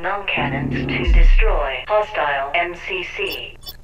Non-cannons to destroy hostile MCC.